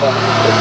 Gracias.